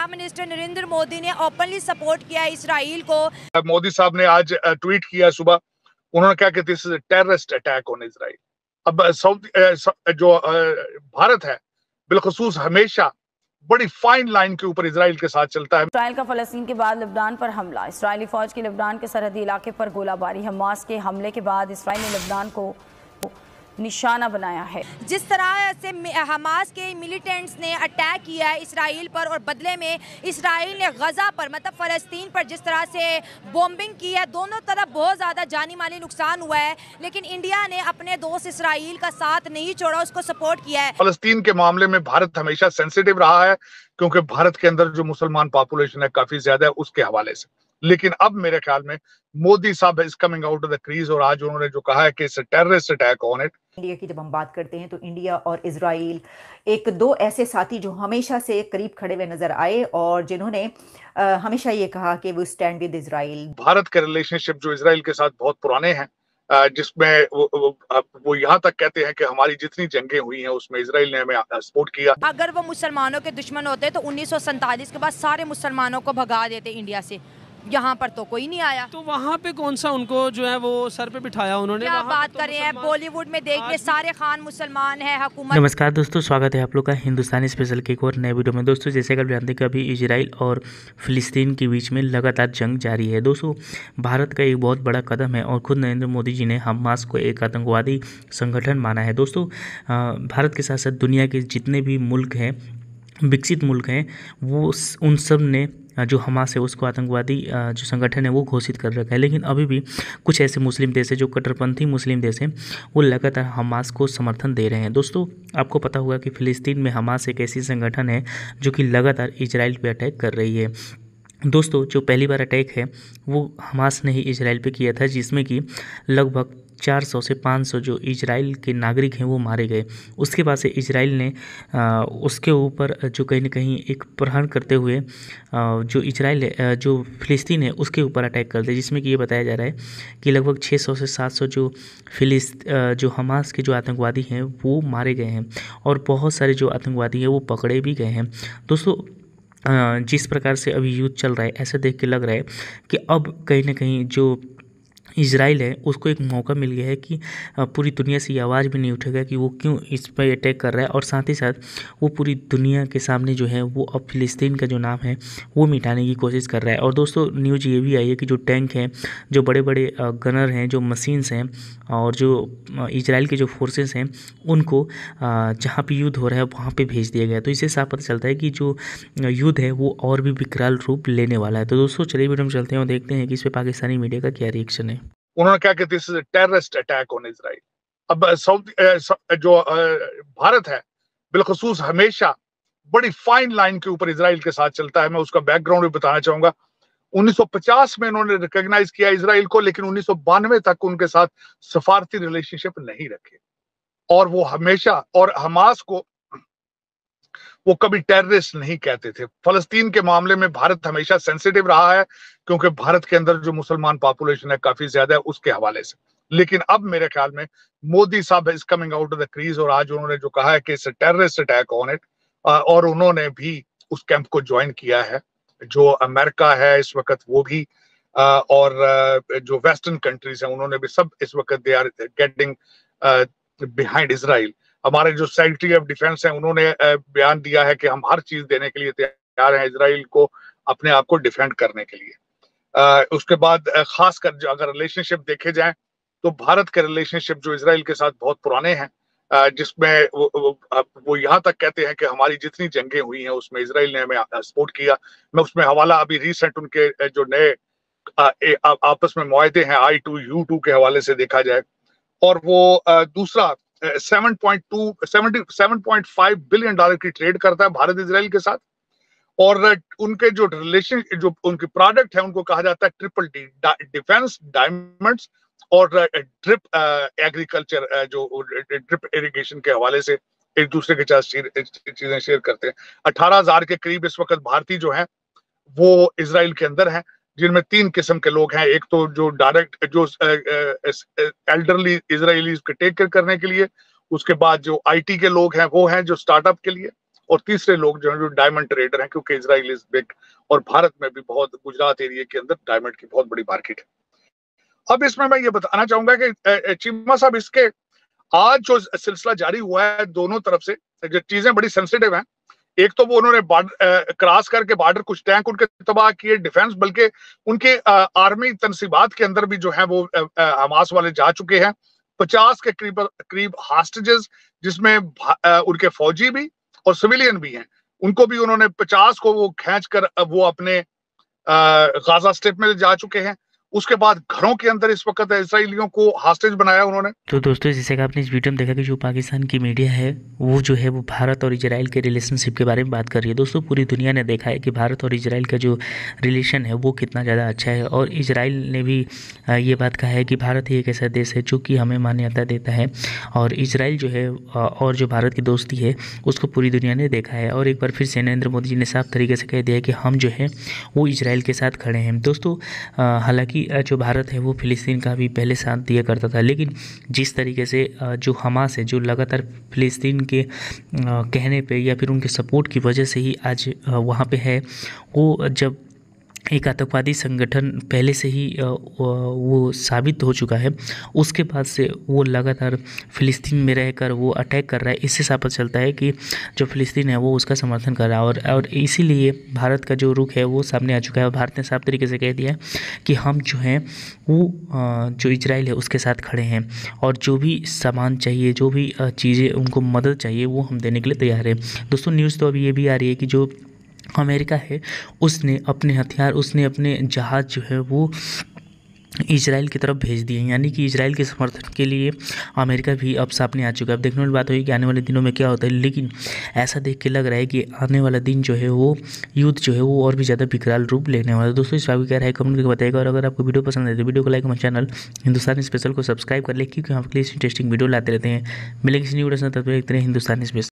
Prime minister Narendra Modi ने openly support किया Israel को। मोदी साहब ने आज ट्वीट किया सुबह उन्होंने कहा कि this is terrorist attack on Israel अब साउथ जो भारत है बिलखसूस हमेशा बड़ी फाइन लाइन के ऊपर इसराइल के साथ चलता है। इसराइल का फलस्तीन के बाद लेबनान पर हमला। इसराइली फौज की लेबनान के सरहदी इलाके पर गोलाबारी। हमास के हमले के बाद इसराइल ने लेबनान को निशाना बनाया है। जिस तरह से हमास के मिलिटेंट्स ने अटैक किया है इसराइल पर और बदले में इसराइल ने गज़ा पर मतलब फ़लस्तीन पर जिस तरह से बॉम्बिंग की है दोनों तरफ़ बहुत ज़्यादा जानी माली नुकसान हुआ है लेकिन इंडिया ने अपने दोस्त इसराइल का साथ नहीं छोड़ा उसको सपोर्ट किया है। फलस्तीन के मामले में भारत हमेशा सेंसिटिव रहा है क्योंकि भारत के अंदर जो मुसलमान पॉपुलेशन है काफ़ी ज़्यादा है उसके हवाले से। लेकिन अब मेरे ख्याल में मोदी साहब is coming out of the crease और आज उन्होंने जो कहा है कि it's terrorist attack on it India की जब हम बात करते हैं तो इंडिया और इसराइल एक दो ऐसे साथी जो हमेशा से करीब खड़े हुए नज़र आए और जिन्होंने हमेशा ये कहा कि वो स्टैंड विद इसराइल भारत के रिलेशनशिप जो इसराइल के साथ बहुत पुराने हैं जिसमें वो, वो, वो यहाँ तक कहते हैं कि हमारी जितनी जंगें हुई हैं उसमें इसराइल ने हमें सपोर्ट किया। अगर वो मुसलमानों के दुश्मन होते तो उन्नीस के बाद सारे मुसलमानों को भगा देते इंडिया से। यहाँ पर तो कोई नहीं आया। तो वहाँ पे कौन सा उनको जो है वो सर पे बिठाया उन्होंने? क्या बात तो कर रहे हैं बॉलीवुड में देख रहे सारे खान मुसलमान है हुकूमत नमस्कार दोस्तों स्वागत है आप लोग का हिंदुस्तानी स्पेशल के एक और नए वीडियो में। दोस्तों जैसे कल जानते हैं कि अभी इसराइल और फिलिस्तीन के बीच में लगातार जंग जारी है। दोस्तों भारत का एक बहुत बड़ा कदम है और खुद नरेंद्र मोदी जी ने हमास को एक आतंकवादी संगठन माना है। दोस्तों भारत के साथ साथ दुनिया के जितने भी मुल्क हैं विकसित मुल्क हैं वो उन सबने जो हमास है, उसको आतंकवादी जो संगठन है, वो घोषित कर रखा है। लेकिन अभी भी कुछ ऐसे मुस्लिम देश है, जो कट्टरपंथी मुस्लिम देश हैं, वो लगातार हमास को समर्थन दे रहे हैं। दोस्तों, आपको पता होगा कि फ़िलिस्तीन में हमास एक ऐसी संगठन है, जो कि लगातार इसराइल पर अटैक कर रही है। दोस्तों, जो पहली बार अटैक है, वो हमास ने ही इसराइल पे किया था, जिसमें कि लगभग 400 से 500 जो इजराइल के नागरिक हैं वो मारे गए। उसके बाद से इजराइल ने उसके ऊपर जो कहीं ना कहीं एक प्रहण करते हुए जो इजराइल है जो फ़िलिस्तीन है उसके ऊपर अटैक कर दिया, जिसमें कि ये बताया जा रहा है कि लगभग 600 से 700 जो फिलिस्त जो हमास के जो आतंकवादी हैं वो मारे गए हैं और बहुत सारे जो आतंकवादी हैं वो पकड़े भी गए हैं। दोस्तों जिस प्रकार से अभी युद्ध चल रहा है, ऐसे देख के लग रहा है कि अब कहीं ना कहीं जो इसराइल है, उसको एक मौका मिल गया है कि पूरी दुनिया से ये आवाज़ भी नहीं उठेगा कि वो क्यों इस पर अटैक कर रहा है और साथ ही साथ वो पूरी दुनिया के सामने जो है, वो अब फ़िलिस्तीन का जो नाम है, वो मिटाने की कोशिश कर रहा है। और दोस्तों, न्यूज़ ये भी आई है कि जो टैंक हैं, जो बड़े बड़े गनर हैं, जो मशीन्स हैं और जो इसराइल के जो फोर्सेस हैं, उनको जहाँ पर युद्ध हो रहा है, वहाँ पर भेज दिया गया तो इससे साफ़ पता चलता है कि जो युद्ध है, वो और भी विकराल रूप लेने वाला है। तो दोस्तों, चलिए वीडियो में चलते हैं और देखते हैं कि इस पर पाकिस्तानी मीडिया का क्या रिएक्शन है। उन्होंने कहा कि this is terrorist attack on Israel अब साउथ जो भारत है, बिलखसूस हमेशा बड़ी फाइन लाइन के ऊपर इसराइल के साथ चलता है। मैं उसका बैकग्राउंड भी बताना चाहूँगा। 1950 में इन्होंने रिकॉग्नाइज किया इसराइल को, लेकिन उन्नीस सौ बानवे तक उनके साथ सफारती रिलेशनशिप नहीं रखे। और वो हमेशा, और हमास को वो कभी टेररिस्ट नहीं कहते थे। फलस्तीन के मामले में भारत हमेशा सेंसिटिव रहा है, क्योंकि भारत के अंदर जो मुसलमान पॉपुलेशन है, काफ़ी ज़्यादा है उसके हवाले से। लेकिन अब मेरे ख्याल में मोदी साहब is coming out of the crease और आज उन्होंने जो कहा है कि it's terrorist attack on it और उन्होंने भी उस कैंप को ज्वाइन किया है। जो अमेरिका है इस वक्त वो भी और जो वेस्टर्न कंट्रीज़ हैं, उन्होंने भी सब इस वक्त they are getting behind Israel हमारे जो सेक्रेटरी ऑफ़ डिफेंस है उन्होंने बयान दिया है कि हम हर चीज़ देने के लिए तैयार हैं इसराइल को अपने आप को डिफेंड करने के लिए। उसके बाद खासकर जो अगर रिलेशनशिप देखे जाए तो भारत के रिलेशनशिप जो इसराइल के साथ बहुत पुराने हैं जिसमें वो, वो, वो यहाँ तक कहते हैं कि हमारी जितनी जंगें हुई हैं उसमें इसराइल ने हमें सपोर्ट किया। मैं उसमें हवाला अभी रिसेंट उनके जो नए आपस में मुआदे हैं आई टू यू टू के हवाले से देखा जाए। और वो दूसरा 7.2 बिलियन डॉलर की ट्रेड करता है भारत इसराइल के साथ। और उनके जो रिलेशन जो उनके प्रोडक्ट है, उनको कहा जाता है ट्रिपल डी डिफेंस डायमंड्स और ड्रिप एग्रीकल्चर जो ड्रिप इरिगेशन के हवाले से एक दूसरे के साथ चीज़ें शेयर करते हैं। अठारह हज़ार के करीब इस वक्त भारतीय जो है, वो इसराइल के अंदर हैं। जिनमें तीन किस्म के लोग हैं। एक तो जो डायरेक्ट जो एल्डरली इसराइली के टेक केयर करने के लिए, उसके बाद जो आईटी के लोग हैं, वो हैं जो स्टार्टअप के लिए, और तीसरे लोग जो है, जो डायमंड ट्रेडर हैं, क्योंकि इसराइल इज़ बिग और भारत में भी बहुत, गुजरात एरिया के अंदर डायमंड की बहुत बड़ी मार्केट है। अब इसमें मैं ये बताना चाहूँगा कि चीमा साहब, इसके आज जो सिलसिला जारी हुआ है, दोनों तरफ़ से, जो चीज़ें बड़ी सेंसिटिव हैं एक तो वो उन्होंने क्रॉस करके बॉर्डर, कुछ टैंक उनके तबाह किए, डिफेंस, बल्कि उनके आर्मी तनसीबात के अंदर भी जो है वो हमास वाले जा चुके हैं। पचास के करीब करीब हास्टेजेस जिसमें उनके फौजी भी और सिविलियन भी हैं। उनको भी उन्होंने पचास को वो खींच कर वो अपने गाजा स्टेप में जा चुके हैं। उसके बाद घरों के अंदर इस वक्त इसराइलियों को हास्टेज बनाया उन्होंने। तो दोस्तों, जैसे कि आपने इस वीडियो में देखा कि जो पाकिस्तान की मीडिया है, वो जो है, वो भारत और इसराइल के रिलेशनशिप के बारे में बात कर रही है। दोस्तों, पूरी दुनिया ने देखा है कि भारत और इसराइल का जो रिलेशन है, वो कितना ज़्यादा अच्छा है। और इसराइल ने भी ये बात कहा है कि भारत ही एक ऐसा देश है जो कि हमें मान्यता देता है। और इसराइल जो है और जो भारत की दोस्ती है, उसको पूरी दुनिया ने देखा है। और एक बार फिर से नरेंद्र मोदी जी ने साफ़ तरीके से कह दिया कि हम जो है, वो इसराइल के साथ खड़े हैं। दोस्तों हालाँकि कि जो भारत है, वो फ़िलिस्तीन का भी पहले साथ दिया करता था। लेकिन जिस तरीके से जो हमास है, जो लगातार फ़िलिस्तीन के कहने पे या फिर उनके सपोर्ट की वजह से ही आज वहाँ पे है, वो जब एक आतंकवादी संगठन पहले से ही वो साबित हो चुका है। उसके बाद से वो लगातार फ़िलिस्तीन में रहकर वो अटैक कर रहा है। इससे साफ़ चलता है कि जो फ़िलिस्तीन है, वो उसका समर्थन कर रहा है और और इसीलिए भारत का जो रुख है, वो सामने आ चुका है। भारत ने साफ़ तरीके से कह दिया कि हम जो हैं, वो जो इसराइल है, उसके साथ खड़े हैं और जो भी सामान चाहिए, जो भी चीज़ें उनको मदद चाहिए, वो हम देने के लिए तैयार हैं। दोस्तों, न्यूज़ तो अभी ये भी आ रही है कि जो अमेरिका है, उसने अपने हथियार, उसने अपने जहाज़ जो है वो इसराइल की तरफ़ भेज दिए। यानी कि इसराइल के समर्थन के लिए अमेरिका भी अब सामने आ चुका है। अब देखने वाली बात होगी कि आने वाले दिनों में क्या होता है, लेकिन ऐसा देख के लग रहा है कि आने वाला दिन जो है वो, युद्ध जो है वो और भी ज़्यादा विकराल रूप लेने वाला है। दोस्तों, इस बात क्या है कमेंट करके बताएगा और अगर आपको वीडियो पसंद है तो वीडियो को लाइक हमारे चैनल हिंदुस्तान स्पेशल को सब्सक्राइब कर ले, क्योंकि हम प्लीज़ इंटरेस्टिंग वीडियो लाते रहते हैं। मिलेंगे किसी न्यू तब हिंदुस्तानी स्पेशल।